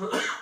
Ugh.